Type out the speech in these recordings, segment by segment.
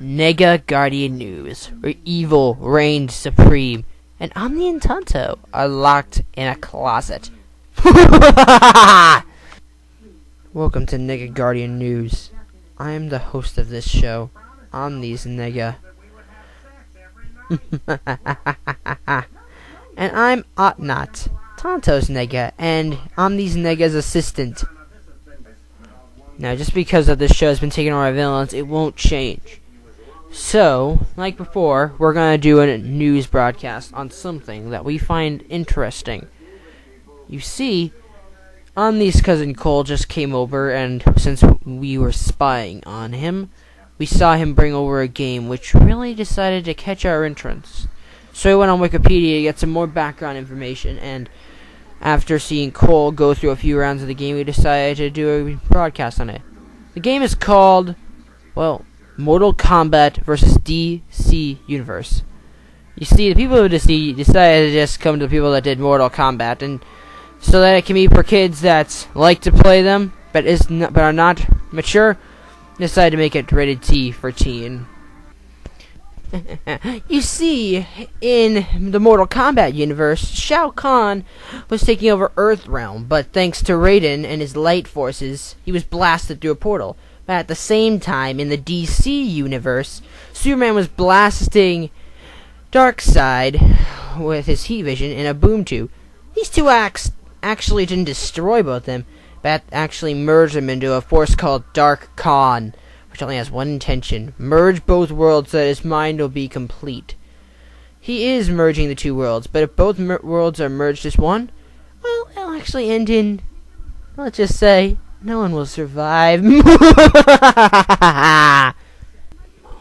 Nega Guardian News, where evil reigns supreme, and Omni and Tonto are locked in a closet. Welcome to Nega Guardian News. I am the host of this show, Omni's Nega. and I'm Otnot, Tonto's Nega, and Omni's Nega's assistant. Now, just because of this show has been taking on our villains, it won't change. So, like before, we're gonna do a news broadcast on something that we find interesting. You see, um, Omni's cousin Cole just came over, and since we were spying on him, we saw him bring over a game which really decided to catch our interest. So we went on Wikipedia to get some more background information, and after seeing Cole go through a few rounds of the game, we decided to do a broadcast on it. The game is called, well, Mortal Kombat versus DC Universe. You see, the people of DC decided to just come to the people that did Mortal Kombat, and so that it can be for kids that like to play them, but is but are not mature, decided to make it rated T for teen. you see, in the Mortal Kombat universe, Shao Kahn was taking over Earthrealm, but thanks to Raiden and his light forces, he was blasted through a portal. But at the same time, in the DC universe, Superman was blasting Darkseid with his heat vision in a boom tube. These two acts actually didn't destroy both of them, but actually merged them into a force called Dark Khan which only has one intention merge both worlds so that his mind will be complete. He is merging the two worlds, but if both worlds are merged as one, well, it'll actually end in, let's just say, no one will survive.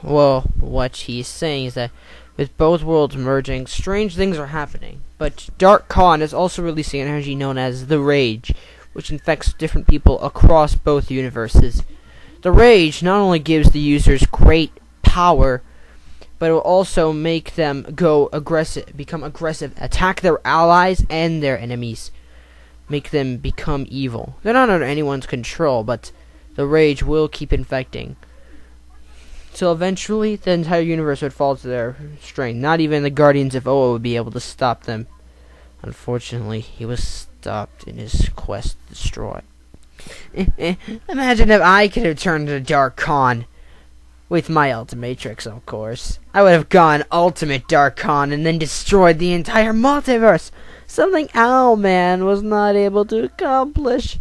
well, what he's saying is that with both worlds merging, strange things are happening. But Dark Khan is also releasing an energy known as the Rage, which infects different people across both universes. The Rage not only gives the users great power, but it will also make them go aggressive, become aggressive, attack their allies and their enemies, make them become evil. They're not under anyone's control, but the Rage will keep infecting. So eventually, the entire universe would fall to their strength. Not even the Guardians of Oa would be able to stop them. Unfortunately, he was stopped in his quest to destroy. Imagine if I could have turned to Dark Khan. With my Ultimatrix, of course. I would have gone Ultimate Dark Khan and then destroyed the entire multiverse. Something Owlman was not able to accomplish.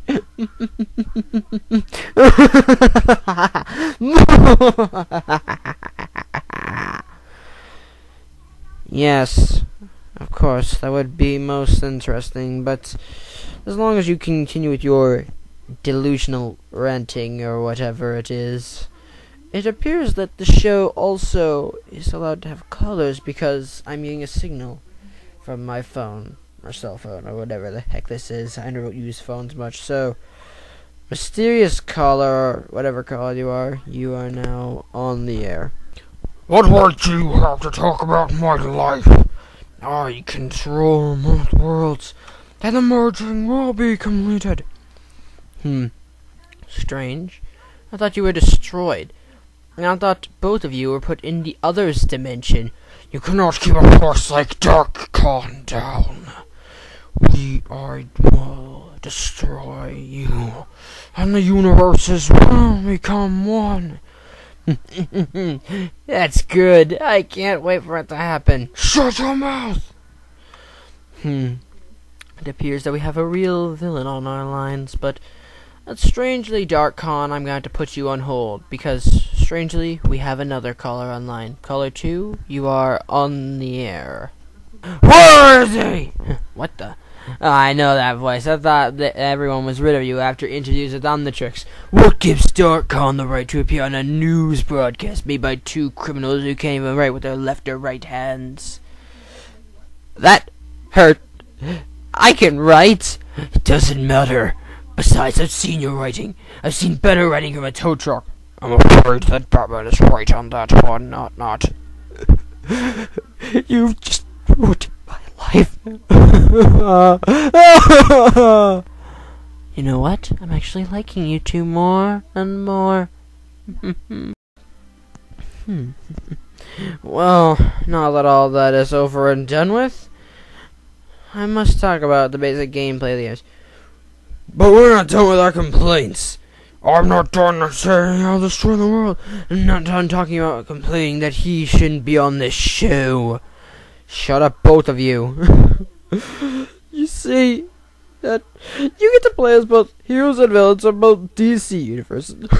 yes, of course, that would be most interesting, but as long as you continue with your delusional ranting or whatever it is. It appears that the show also is allowed to have colors because I'm getting a signal from my phone or cell phone or whatever the heck this is. I don't use phones much, so mysterious caller, whatever caller you are, you are now on the air. What do you have to talk about my life? I control most worlds, and the merging will be completed. Hmm. Strange. I thought you were destroyed. And I thought both of you were put in the other's dimension. You cannot keep a force like Dark Khan down. We are will destroy you, and the universes will become one. That's good. I can't wait for it to happen. Shut your mouth! Hmm. It appears that we have a real villain on our lines, but that's strangely, Dark Khan, I'm going to put you on hold because, strangely, we have another caller online. Caller 2, you are on the air. Where is he? what the? Oh, I know that voice. I thought that everyone was rid of you after interviews introducing Omnitrix. What gives Dark Khan the right to appear on a news broadcast made by two criminals who can't even write with their left or right hands? That hurt. I can write. It doesn't matter. Besides, I've seen your writing. I've seen better writing from a tow truck. I'm afraid that Batman is right on that one, not not. You've just life. you know what? I'm actually liking you two more and more. Hmm. well, now that all that is over and done with, I must talk about the basic gameplay of the games. But we're not done with our complaints. I'm not done saying I'll destroy the world. I'm not done talking about complaining that he shouldn't be on this show. Shut up, both of you. you see, that you get to play as both heroes and villains of both DC universe.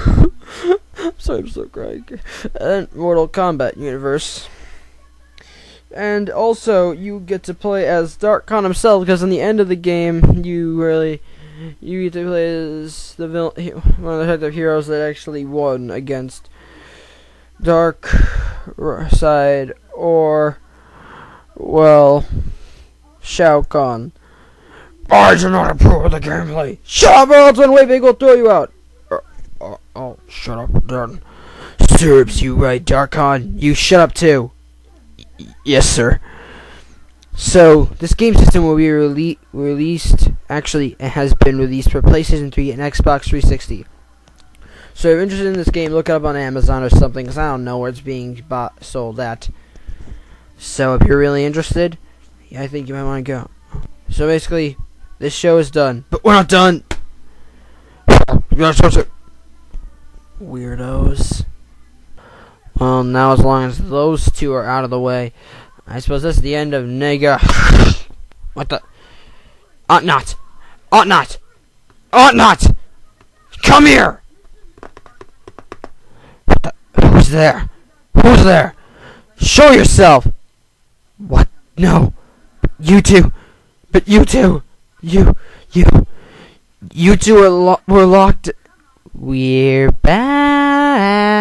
I'm sorry, I'm so crying. And Mortal Kombat universe. And also, you get to play as Dark Khan himself because in the end of the game, you really you get to play as the villain, one of the of heroes that actually won against Dark Side or well, Shao Kahn. I do not approve of the gameplay. Shut up, or else way big will throw you out. Uh, uh, oh, shut up then. Serves you right, Dark Khan. You shut up too. Y- yes, sir. So, this game system will be rele- released, actually, it has been released for PlayStation 3 and Xbox 360. So, if you're interested in this game, look it up on Amazon or something, because I don't know where it's being bought, sold at. So, if you're really interested, yeah, I think you might want to go. So, basically, this show is done. But we're not done! Weirdos. Well, now as long as those two are out of the way, I suppose that's the end of Nega. what the? Otnot! Ought not! Otnot! Come here! What the? Who's there? Who's there? Show yourself! No! You two! But you two! You, you, you two are lo- were locked. We're back.